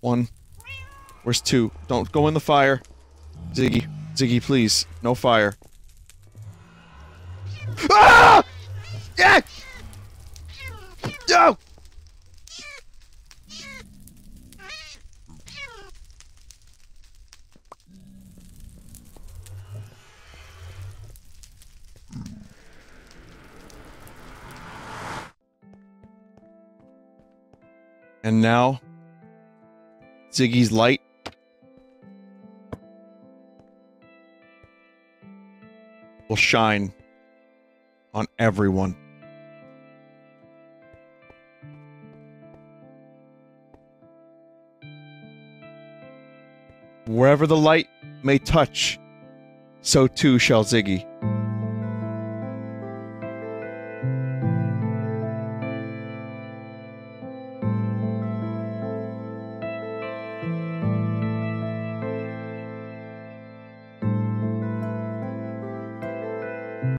One. Where's two? Don't go in the fire. Ziggy. Ziggy, please. No fire. Ah! Yeah! No! And now, Ziggy's light. Will shine on everyone. Wherever the light may touch, so too shall Ziggy.